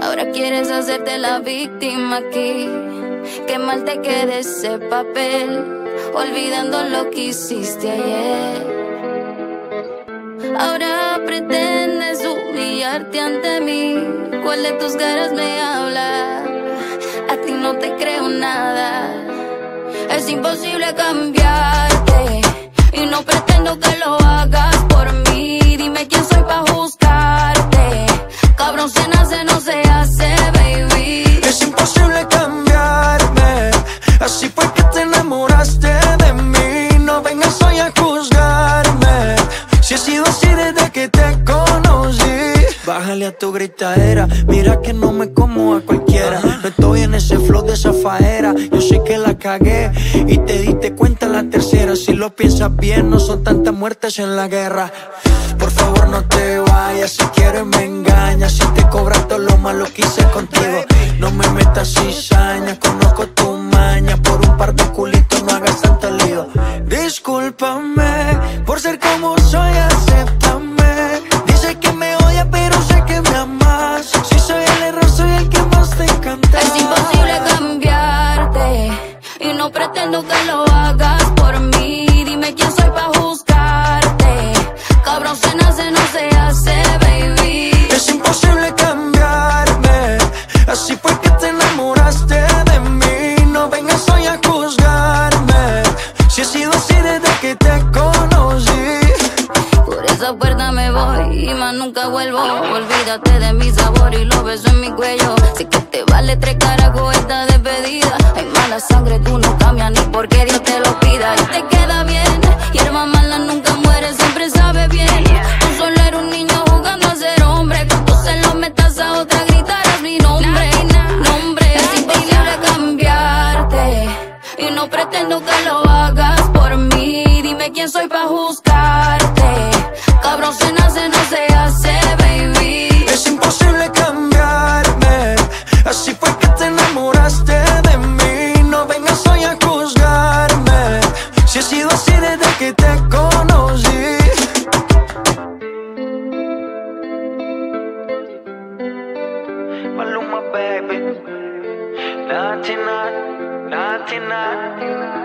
Ahora quieres hacerte la víctima aquí. Qué mal te quede ese papel, olvidando lo que hiciste ayer. Ahora pretendes humillarte ante mí. ¿Cuál de tus caras me habla? A ti no te creo nada. Es imposible cambiarte y no pretendo que lo hagas por mí. Bájale a tu gritadera. Mira que no me como a cualquiera. No estoy en ese flow de esa faera. Yo sé que la cagué y te diste cuenta la tercera. Si lo piensas bien, no son tantas muertes en la guerra. Por favor, no te vayas. Si quieres, me engañas. Si te cobras todo lo malo que hice contigo. No me metas cizaña. Conozco tu maña. Por un par de culitos no hagas tanto lío. Discúlpame por ser como no pretendo que lo hagas por mí. Dime quién soy para juzgarte. Cabrón se nace, no se hace, baby. Es imposible cambiarme. Así fue que te enamoraste de mí. No vengas hoy a juzgarme. Si he sido así desde que te conocí. Por esa puerta me voy y más nunca vuelvo. Olvídate de mi sabor y lo beso en mi cuello. Sé que te vale tres. Sangre, tú no cambias ni porque Dios te lo pida. Y te queda bien. El mala nunca muere, siempre sabe bien. Tú solo eres un niño jugando a ser hombre. Cuando se lo metas a otra, gritarás mi nombre. Nombre, es imposible cambiarte. Y no pretendo que lo hagas por mí. Dime quién soy para juzgarte. Cabrón se nace, no se hace, Maluma, baby. Naughty, naughty, naughty, naughty.